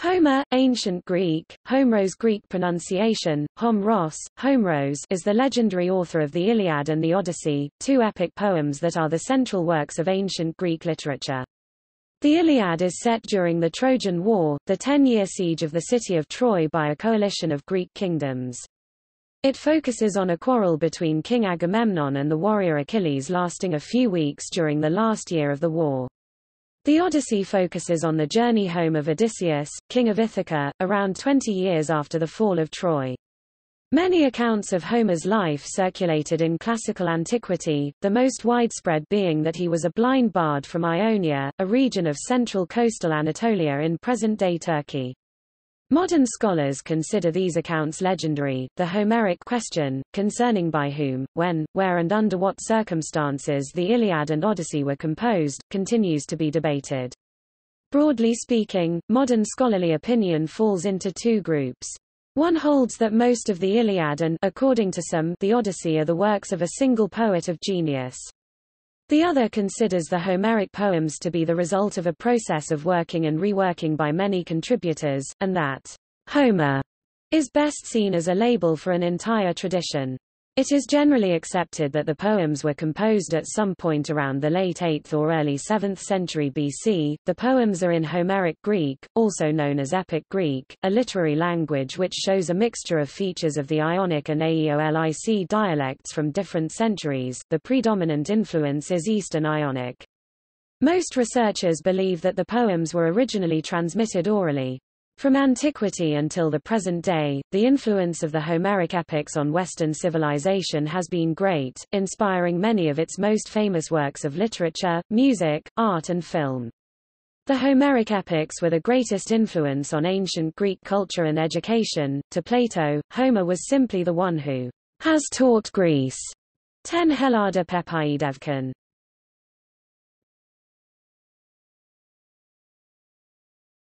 Homer, ancient Greek, Homros Greek pronunciation, Homros, Homeros is the legendary author of the Iliad and the Odyssey, two epic poems that are the central works of ancient Greek literature. The Iliad is set during the Trojan War, the ten-year siege of the city of Troy by a coalition of Greek kingdoms. It focuses on a quarrel between King Agamemnon and the warrior Achilles lasting a few weeks during the last year of the war. The Odyssey focuses on the journey home of Odysseus, king of Ithaca, around 20 years after the fall of Troy. Many accounts of Homer's life circulated in classical antiquity, the most widespread being that he was a blind bard from Ionia, a region of central coastal Anatolia in present-day Turkey. Modern scholars consider these accounts legendary. The Homeric question, concerning by whom, when, where and under what circumstances the Iliad and Odyssey were composed, continues to be debated. Broadly speaking, modern scholarly opinion falls into two groups. One holds that most of the Iliad and, according to some, the Odyssey are the works of a single poet of genius. The other considers the Homeric poems to be the result of a process of working and reworking by many contributors, and that Homer is best seen as a label for an entire tradition. It is generally accepted that the poems were composed at some point around the late 8th or early 7th century BC. The poems are in Homeric Greek, also known as Epic Greek, a literary language which shows a mixture of features of the Ionic and Aeolic dialects from different centuries. The predominant influence is Eastern Ionic. Most researchers believe that the poems were originally transmitted orally, from antiquity until the present day, the influence of the Homeric epics on Western civilization has been great, inspiring many of its most famous works of literature, music, art and film. The Homeric epics were the greatest influence on ancient Greek culture and education. To Plato, Homer was simply the one who has taught Greece. Ten Helada Pepaidevkan.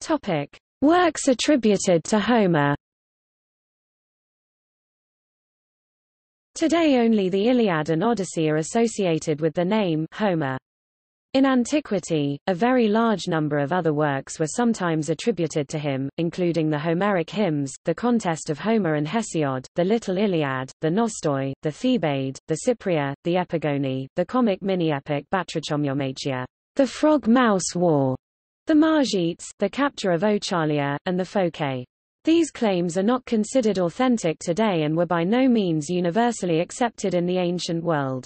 Topic. Works attributed to Homer Today only the Iliad and Odyssey are associated with the name Homer. In antiquity, a very large number of other works were sometimes attributed to him, including the Homeric hymns, the Contest of Homer and Hesiod, the Little Iliad, the Nostoi, the Thebaid, the Cypria, the Epigone, the comic mini-epic Batrachomyomachia, the Frog-Mouse War, the Margites, the capture of Oechalia, and the Phocae. These claims are not considered authentic today and were by no means universally accepted in the ancient world.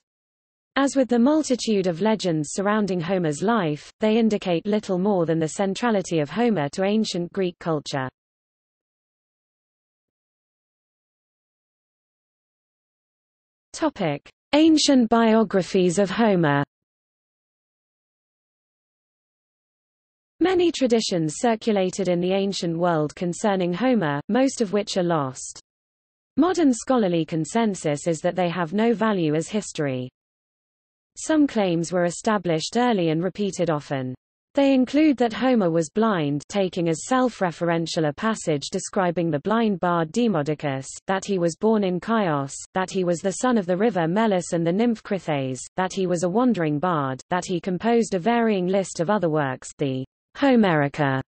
As with the multitude of legends surrounding Homer's life, they indicate little more than the centrality of Homer to ancient Greek culture. Topic: Ancient biographies of Homer. Many traditions circulated in the ancient world concerning Homer, most of which are lost. Modern scholarly consensus is that they have no value as history. Some claims were established early and repeated often. They include that Homer was blind taking as self-referential a passage describing the blind bard Demodocus, that he was born in Chios, that he was the son of the river Meles and the nymph Chrythes, that he was a wandering bard, that he composed a varying list of other works the Homerica,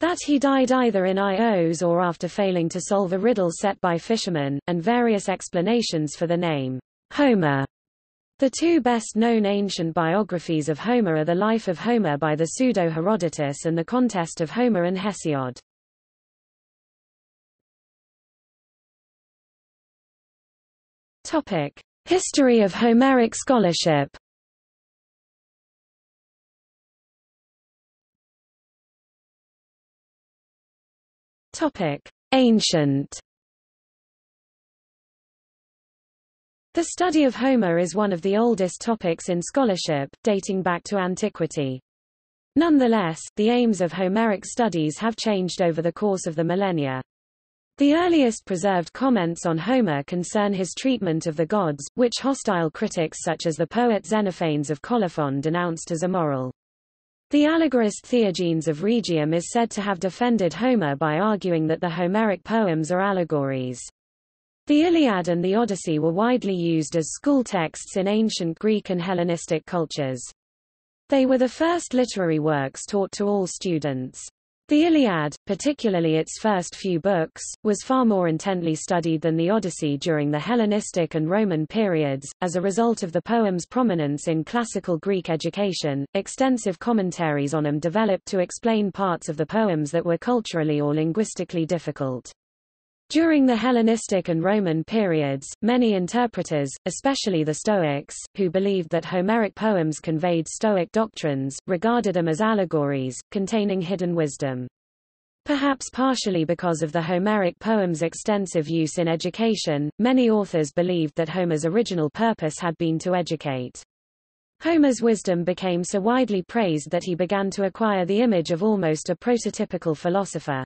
that he died either in Ios or after failing to solve a riddle set by fishermen, and various explanations for the name Homer. The two best-known ancient biographies of Homer are the Life of Homer by the pseudo-Herodotus and the Contest of Homer and Hesiod. Topic: History of Homeric scholarship. Topic: Ancient. The study of Homer is one of the oldest topics in scholarship, dating back to antiquity. Nonetheless, the aims of Homeric studies have changed over the course of the millennia. The earliest preserved comments on Homer concern his treatment of the gods, which hostile critics such as the poet Xenophanes of Colophon denounced as immoral. The allegorist Theogenes of Rhegium is said to have defended Homer by arguing that the Homeric poems are allegories. The Iliad and the Odyssey were widely used as school texts in ancient Greek and Hellenistic cultures. They were the first literary works taught to all students. The Iliad, particularly its first few books, was far more intently studied than the Odyssey during the Hellenistic and Roman periods. As a result of the poem's prominence in classical Greek education, extensive commentaries on them developed to explain parts of the poems that were culturally or linguistically difficult. During the Hellenistic and Roman periods, many interpreters, especially the Stoics, who believed that Homeric poems conveyed Stoic doctrines, regarded them as allegories, containing hidden wisdom. Perhaps partially because of the Homeric poem's extensive use in education, many authors believed that Homer's original purpose had been to educate. Homer's wisdom became so widely praised that he began to acquire the image of almost a prototypical philosopher.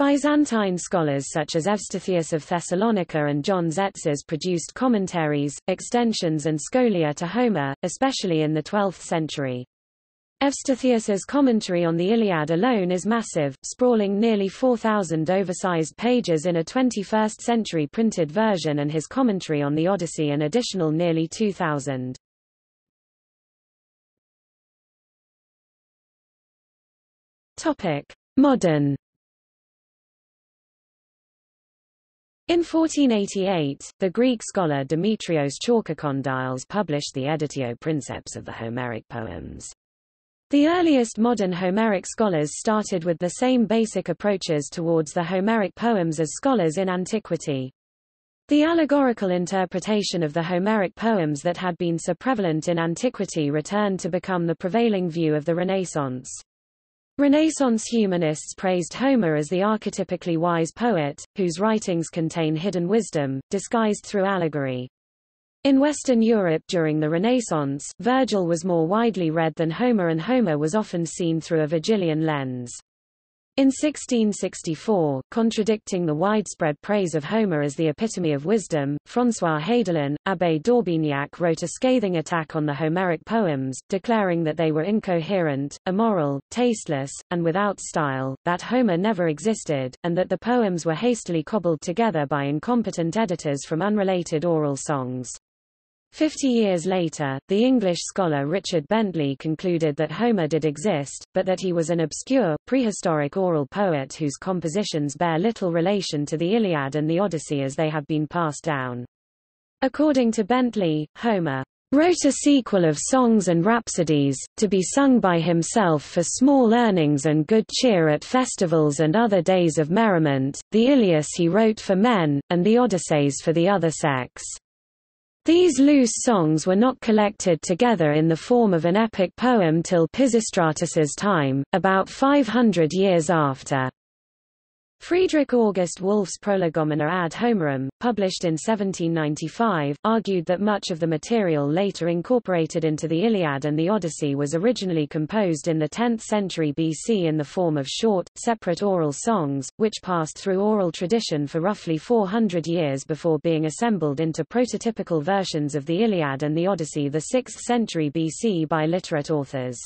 Byzantine scholars such as Eustathius of Thessalonica and John Tzetzes produced commentaries, extensions and scholia to Homer, especially in the 12th century. Eustathius's commentary on the Iliad alone is massive, sprawling nearly 4,000 oversized pages in a 21st-century printed version and his commentary on the Odyssey an additional nearly 2,000. Modern In 1488, the Greek scholar Demetrios Chalkokondyles published the Editio Princeps of the Homeric poems. The earliest modern Homeric scholars started with the same basic approaches towards the Homeric poems as scholars in antiquity. The allegorical interpretation of the Homeric poems that had been so prevalent in antiquity returned to become the prevailing view of the Renaissance. Renaissance humanists praised Homer as the archetypically wise poet, whose writings contain hidden wisdom, disguised through allegory. In Western Europe during the Renaissance, Virgil was more widely read than Homer and Homer was often seen through a Virgilian lens. In 1664, contradicting the widespread praise of Homer as the epitome of wisdom, François Hédelin, Abbé d'Aubignac wrote a scathing attack on the Homeric poems, declaring that they were incoherent, immoral, tasteless, and without style, that Homer never existed, and that the poems were hastily cobbled together by incompetent editors from unrelated oral songs. Fifty years later, the English scholar Richard Bentley concluded that Homer did exist, but that he was an obscure, prehistoric oral poet whose compositions bear little relation to the Iliad and the Odyssey as they have been passed down. According to Bentley, Homer wrote a sequel of songs and rhapsodies, to be sung by himself for small earnings and good cheer at festivals and other days of merriment, the Ilias he wrote for men, and the Odysseys for the other sex. These loose songs were not collected together in the form of an epic poem till Pisistratus's time, about 500 years after. Friedrich August Wolf's Prolegomena ad Homerum, published in 1795, argued that much of the material later incorporated into the Iliad and the Odyssey was originally composed in the 10th century BC in the form of short, separate oral songs, which passed through oral tradition for roughly 400 years before being assembled into prototypical versions of the Iliad and the Odyssey the 6th century BC by literate authors.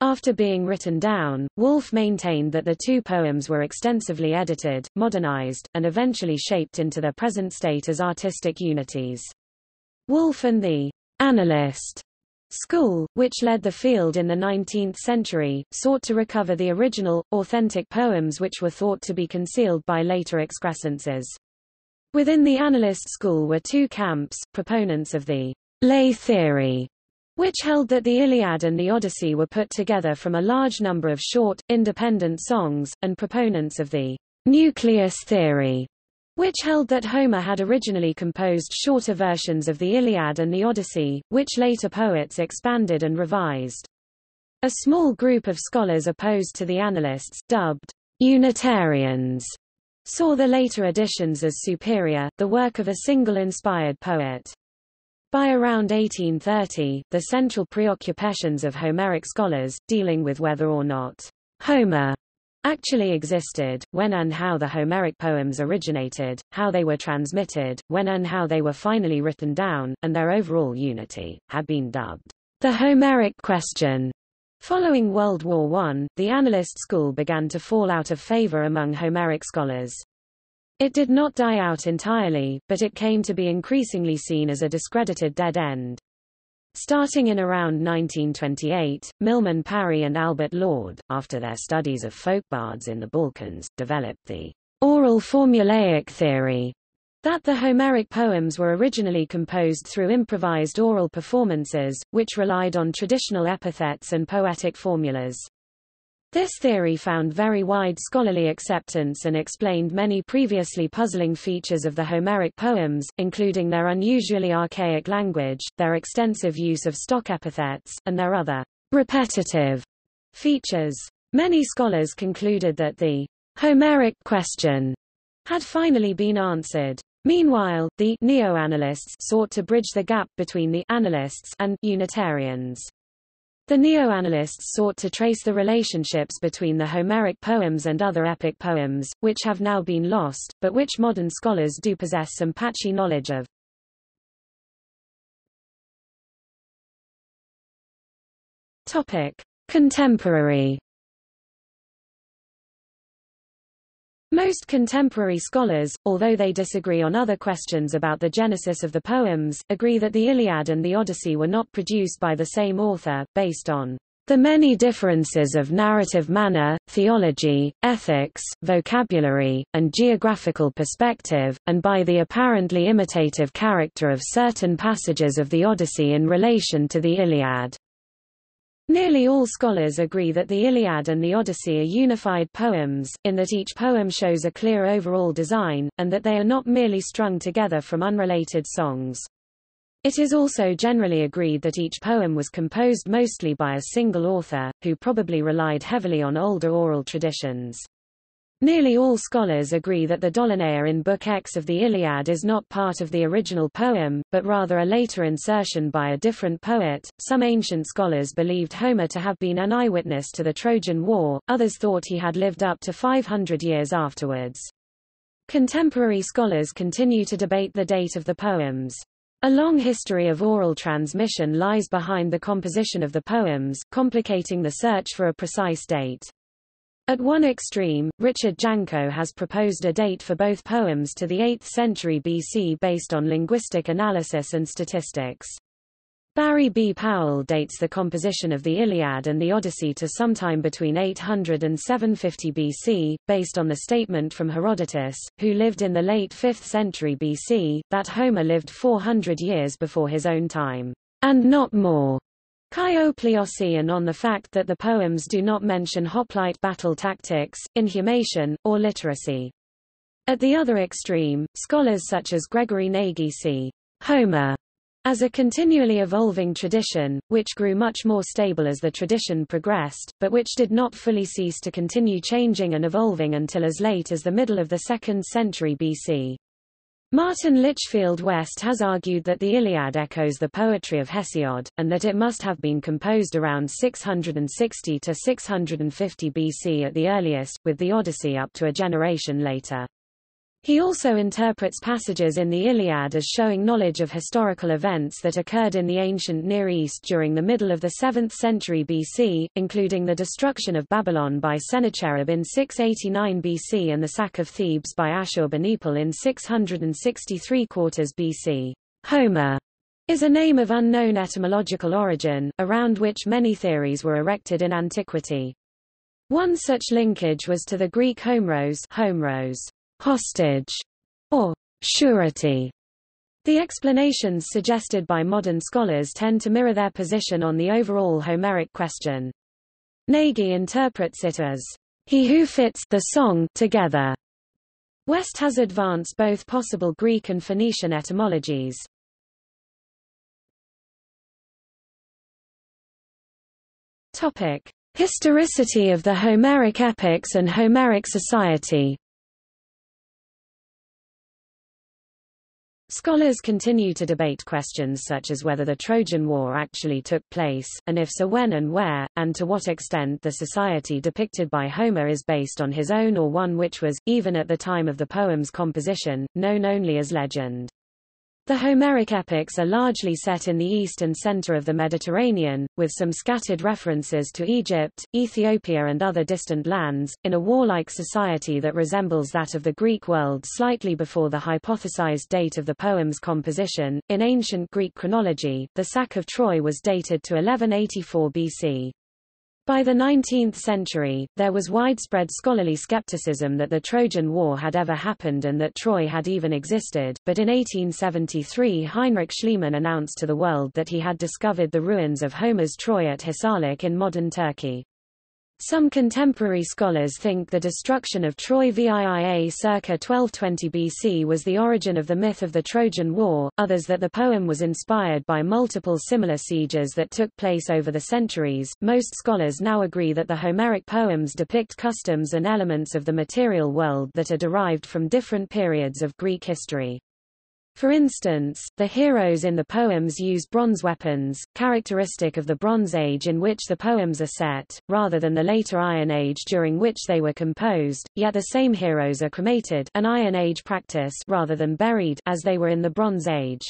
After being written down, Wolf maintained that the two poems were extensively edited, modernized, and eventually shaped into their present state as artistic unities. Wolf and the analyst school, which led the field in the 19th century, sought to recover the original, authentic poems which were thought to be concealed by later excrescences. Within the analyst school were two camps, proponents of the lay theory which held that the Iliad and the Odyssey were put together from a large number of short, independent songs, and proponents of the nucleus theory, which held that Homer had originally composed shorter versions of the Iliad and the Odyssey, which later poets expanded and revised. A small group of scholars opposed to the analysts, dubbed Unitarians, saw the later editions as superior, the work of a single inspired poet. By around 1830, the central preoccupations of Homeric scholars, dealing with whether or not Homer actually existed, when and how the Homeric poems originated, how they were transmitted, when and how they were finally written down, and their overall unity, had been dubbed the Homeric question. Following World War I, the analyst school began to fall out of favor among Homeric scholars. It did not die out entirely, but it came to be increasingly seen as a discredited dead end. Starting in around 1928, Milman Parry and Albert Lord, after their studies of folk bards in the Balkans, developed the oral formulaic theory that the Homeric poems were originally composed through improvised oral performances, which relied on traditional epithets and poetic formulas. This theory found very wide scholarly acceptance and explained many previously puzzling features of the Homeric poems, including their unusually archaic language, their extensive use of stock epithets, and their other repetitive features. Many scholars concluded that the Homeric question had finally been answered. Meanwhile, the neo-analysts sought to bridge the gap between the analysts and Unitarians. The neo-analysts sought to trace the relationships between the Homeric poems and other epic poems, which have now been lost, but which modern scholars do possess some patchy knowledge of. Topic: Contemporary Most contemporary scholars, although they disagree on other questions about the genesis of the poems, agree that the Iliad and the Odyssey were not produced by the same author, based on the many differences of narrative manner, theology, ethics, vocabulary, and geographical perspective, and by the apparently imitative character of certain passages of the Odyssey in relation to the Iliad. Nearly all scholars agree that the Iliad and the Odyssey are unified poems, in that each poem shows a clear overall design, and that they are not merely strung together from unrelated songs. It is also generally agreed that each poem was composed mostly by a single author, who probably relied heavily on older oral traditions. Nearly all scholars agree that the Doloneia in Book X of the Iliad is not part of the original poem, but rather a later insertion by a different poet. Some ancient scholars believed Homer to have been an eyewitness to the Trojan War, others thought he had lived up to 500 years afterwards. Contemporary scholars continue to debate the date of the poems. A long history of oral transmission lies behind the composition of the poems, complicating the search for a precise date. At one extreme, Richard Janko has proposed a date for both poems to the 8th century BC based on linguistic analysis and statistics. Barry B. Powell dates the composition of the Iliad and the Odyssey to sometime between 800 and 750 BC, based on the statement from Herodotus, who lived in the late 5th century BC, that Homer lived 400 years before his own time, and not more. Kai and on the fact that the poems do not mention hoplite battle tactics, inhumation, or literacy. At the other extreme, scholars such as Gregory Nagy see Homer as a continually evolving tradition, which grew much more stable as the tradition progressed, but which did not fully cease to continue changing and evolving until as late as the middle of the 2nd century BC. Martin Litchfield West has argued that the Iliad echoes the poetry of Hesiod, and that it must have been composed around 660 to 650 BC at the earliest, with the Odyssey up to a generation later. He also interprets passages in the Iliad as showing knowledge of historical events that occurred in the ancient Near East during the middle of the 7th century BC, including the destruction of Babylon by Sennacherib in 689 BC and the sack of Thebes by Ashurbanipal in 663 quarters BC. Homer is a name of unknown etymological origin, around which many theories were erected in antiquity. One such linkage was to the Greek homeros, homros hostage, or surety. The explanations suggested by modern scholars tend to mirror their position on the overall Homeric question. Nagy interprets it as he who fits the song together. West has advanced both possible Greek and Phoenician etymologies. Topic: Historicity of the Homeric epics and Homeric society. Scholars continue to debate questions such as whether the Trojan War actually took place, and if so when and where, and to what extent the society depicted by Homer is based on his own or one which was, even at the time of the poem's composition, known only as legend. The Homeric epics are largely set in the east and center of the Mediterranean, with some scattered references to Egypt, Ethiopia and other distant lands, in a warlike society that resembles that of the Greek world slightly before the hypothesized date of the poem's composition. In ancient Greek chronology, the sack of Troy was dated to 1184 BC. By the 19th century, there was widespread scholarly skepticism that the Trojan War had ever happened and that Troy had even existed, but in 1873 Heinrich Schliemann announced to the world that he had discovered the ruins of Homer's Troy at Hisarlik in modern Turkey. Some contemporary scholars think the destruction of Troy via circa 1220 BC was the origin of the myth of the Trojan War, others that the poem was inspired by multiple similar sieges that took place over the centuries. Most scholars now agree that the Homeric poems depict customs and elements of the material world that are derived from different periods of Greek history. For instance, the heroes in the poems use bronze weapons, characteristic of the Bronze Age in which the poems are set, rather than the later Iron Age during which they were composed, yet the same heroes are cremated an Iron Age practice rather than buried as they were in the Bronze Age.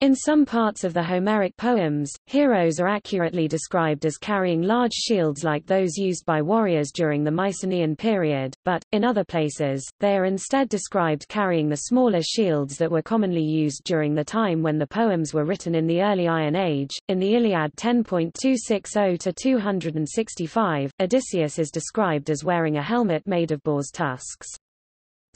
In some parts of the Homeric poems, heroes are accurately described as carrying large shields like those used by warriors during the Mycenaean period, but, in other places, they are instead described carrying the smaller shields that were commonly used during the time when the poems were written in the early Iron Age. In the Iliad 10.260-265, Odysseus is described as wearing a helmet made of boar's tusks.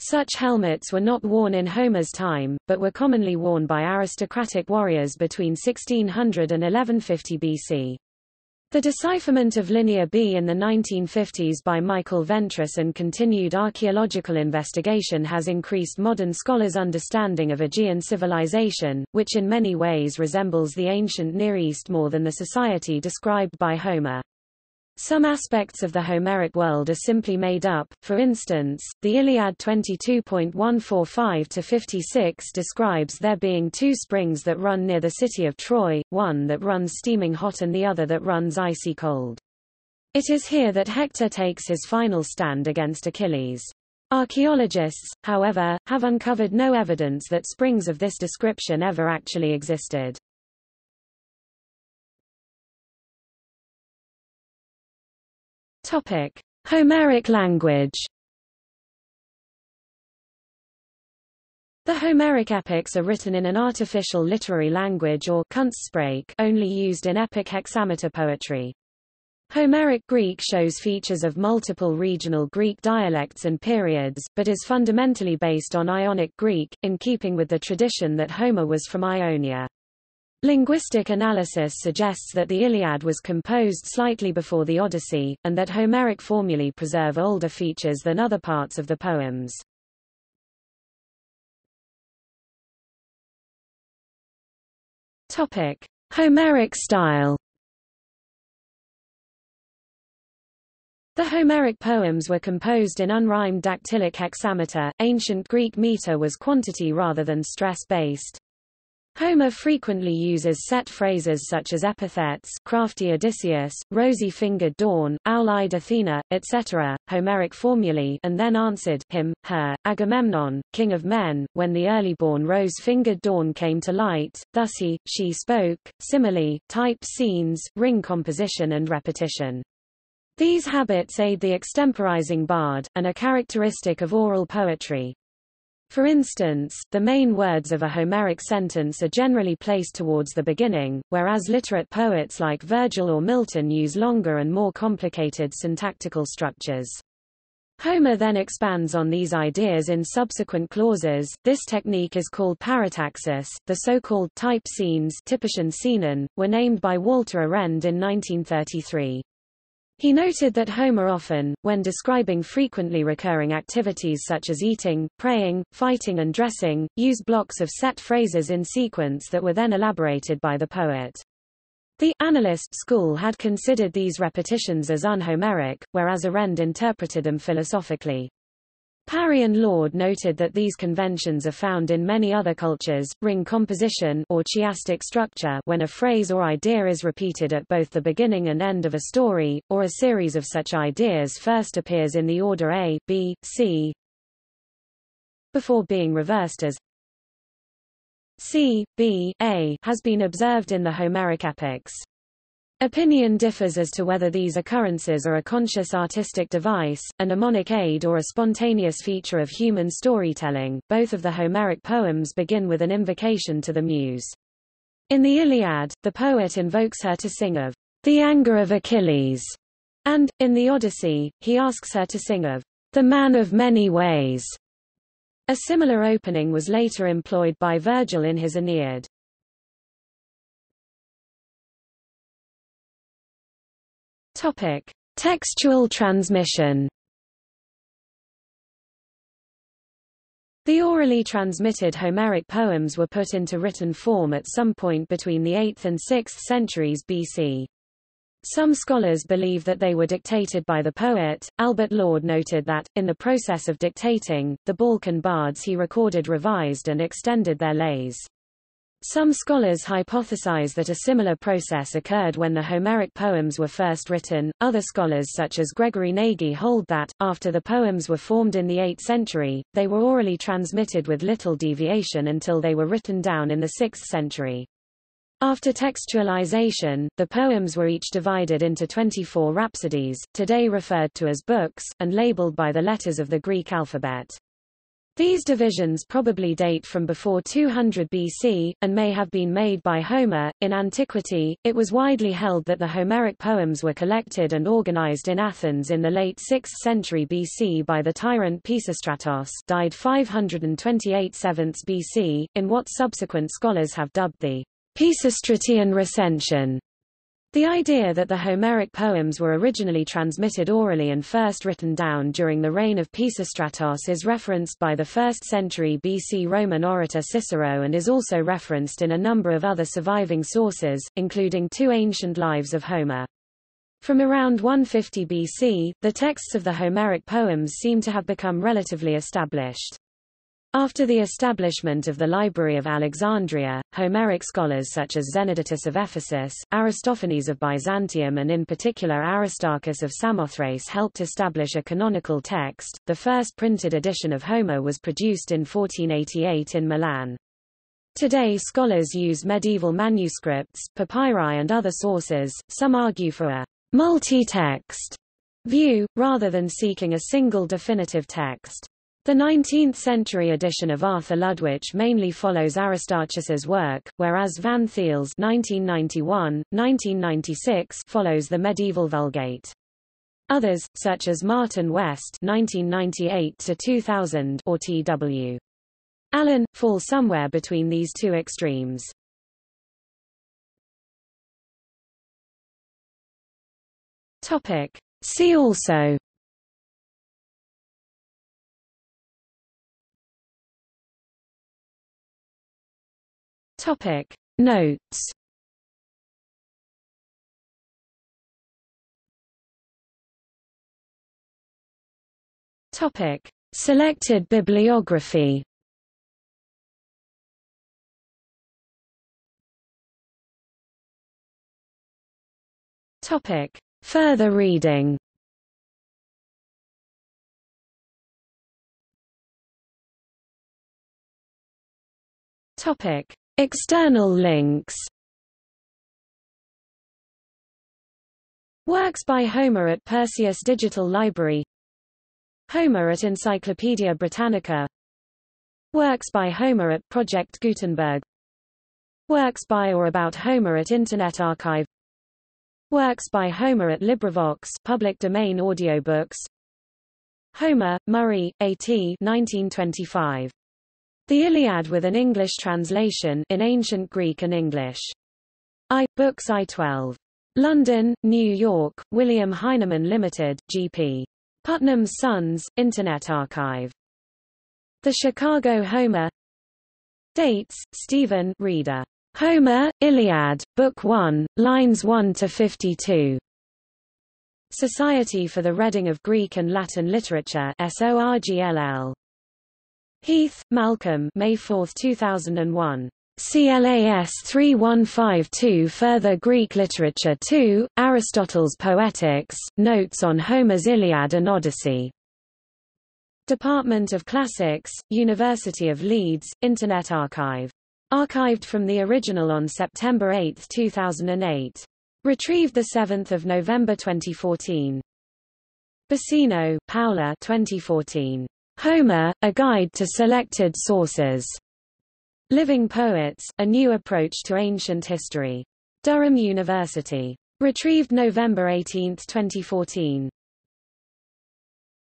Such helmets were not worn in Homer's time, but were commonly worn by aristocratic warriors between 1600 and 1150 BC. The decipherment of Linear B in the 1950s by Michael Ventris and continued archaeological investigation has increased modern scholars' understanding of Aegean civilization, which in many ways resembles the ancient Near East more than the society described by Homer. Some aspects of the Homeric world are simply made up, for instance, the Iliad 22.145-56 describes there being two springs that run near the city of Troy, one that runs steaming hot and the other that runs icy cold. It is here that Hector takes his final stand against Achilles. Archaeologists, however, have uncovered no evidence that springs of this description ever actually existed. Topic: Homeric language. The Homeric epics are written in an artificial literary language or Kunstsprache only used in epic hexameter poetry. Homeric Greek shows features of multiple regional Greek dialects and periods, but is fundamentally based on Ionic Greek, in keeping with the tradition that Homer was from Ionia. Linguistic analysis suggests that the Iliad was composed slightly before the Odyssey, and that Homeric formulae preserve older features than other parts of the poems. Topic: Homeric style. The Homeric poems were composed in unrhymed dactylic hexameter. Ancient Greek meter was quantity rather than stress-based. Homer frequently uses set phrases such as epithets crafty Odysseus, rosy-fingered Dawn, owl-eyed Athena, etc., Homeric formulae and then answered him, her, Agamemnon, king of men, when the early-born rose-fingered Dawn came to light, thus he, she spoke, simile, type scenes, ring composition and repetition. These habits aid the extemporizing bard, and are characteristic of oral poetry. For instance, the main words of a Homeric sentence are generally placed towards the beginning, whereas literate poets like Virgil or Milton use longer and more complicated syntactical structures. Homer then expands on these ideas in subsequent clauses. This technique is called parataxis. The so-called type scenes typischen Szenen, were named by Walter Arend in 1933. He noted that Homer often, when describing frequently recurring activities such as eating, praying, fighting and dressing, used blocks of set phrases in sequence that were then elaborated by the poet. The analyst school had considered these repetitions as un-Homeric, whereas Arend interpreted them philosophically. Parry and Lord noted that these conventions are found in many other cultures. Ring composition or chiastic structure when a phrase or idea is repeated at both the beginning and end of a story, or a series of such ideas first appears in the order A, B, C, before being reversed as c, b, a has been observed in the Homeric epics. Opinion differs as to whether these occurrences are a conscious artistic device, a mnemonic aid or a spontaneous feature of human storytelling. Both of the Homeric poems begin with an invocation to the muse. In the Iliad, the poet invokes her to sing of the anger of Achilles, and, in the Odyssey, he asks her to sing of the man of many ways. A similar opening was later employed by Virgil in his Aeneid. Topic: Textual transmission. The orally transmitted Homeric poems were put into written form at some point between the 8th and 6th centuries BC. Some scholars believe that they were dictated by the poet. Albert Lord noted that, in the process of dictating, the Balkan bards he recorded revised and extended their lays. Some scholars hypothesize that a similar process occurred when the Homeric poems were first written. Other scholars such as Gregory Nagy hold that, after the poems were formed in the 8th century, they were orally transmitted with little deviation until they were written down in the 6th century. After textualization, the poems were each divided into 24 rhapsodies, today referred to as books, and labeled by the letters of the Greek alphabet. These divisions probably date from before 200 BC, and may have been made by Homer. In antiquity, it was widely held that the Homeric poems were collected and organized in Athens in the late 6th century BC by the tyrant Pisistratos died 528 7th BC, in what subsequent scholars have dubbed the Pisistratian recension. The idea that the Homeric poems were originally transmitted orally and first written down during the reign of Pisistratos is referenced by the 1st century BC Roman orator Cicero and is also referenced in a number of other surviving sources, including two ancient lives of Homer. From around 150 BC, the texts of the Homeric poems seem to have become relatively established. After the establishment of the Library of Alexandria, Homeric scholars such as Zenodotus of Ephesus, Aristophanes of Byzantium and in particular Aristarchus of Samothrace helped establish a canonical text. The first printed edition of Homer was produced in 1488 in Milan. Today scholars use medieval manuscripts, papyri and other sources. Some argue for a multi-text view, rather than seeking a single definitive text. The 19th-century edition of Arthur Ludwich mainly follows Aristarchus's work, whereas Van Thiel's 1991-1996 follows the medieval Vulgate. Others, such as Martin West 1998-2000 or T.W. Allen, fall somewhere between these two extremes. Topic. See also Topic. Notes. Topic. Selected bibliography. Topic. Further reading. Topic External links. Works by Homer at Perseus Digital Library. Homer at Encyclopaedia Britannica. Works by Homer at Project Gutenberg. Works by or about Homer at Internet Archive. Works by Homer at LibriVox public domain audiobooks. Homer, Murray, A.T. 1925. The Iliad with an English translation in Ancient Greek and English. I. Books I-12. London, New York, William Heinemann Limited, G.P. Putnam's Sons, Internet Archive. The Chicago Homer Dates, Stephen Reader. Homer, Iliad, Book 1, Lines 1 to 52. Society for the Reading of Greek and Latin Literature SORGLL. Heath, Malcolm May 4, 2001. CLAS 3152 Further Greek Literature 2, Aristotle's Poetics, Notes on Homer's Iliad and Odyssey. Department of Classics, University of Leeds, Internet Archive. Archived from the original on September 8, 2008. Retrieved 7 November 2014. Bassino, Paola 2014. Homer, A Guide to Selected Sources. Living Poets, A New Approach to Ancient History. Durham University. Retrieved November 18, 2014.